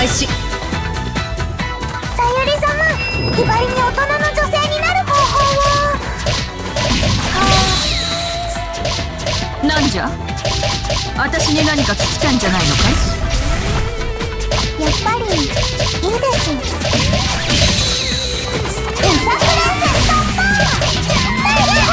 開始。さゆり様ひばりに大人の女性になる方法はなんじゃ？私に何か聞きたいんじゃないのか？いやっぱりいいです。お桜さんパパ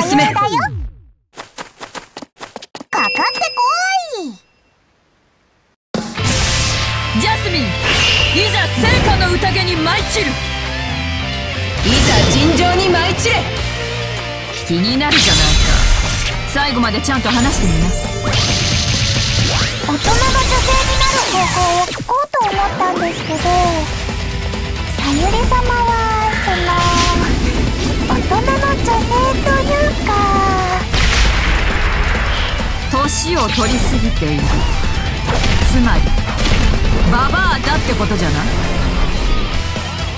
進め。かかってこいジャスミンいざの宴に舞い散る。いざ尋常に舞い散れ。気になるじゃないか。最後までちゃんと話してみな。大人が女性になる方法を聞こうと思ったんですけどさゆり様はその大人の女性とか年を取りすぎているつまりババアだってことじゃな。い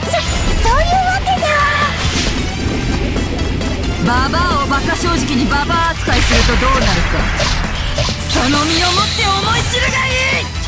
そそういうわけだババアをバカ正直にババア扱いするとどうなるか。その身をもって思い知るがいい。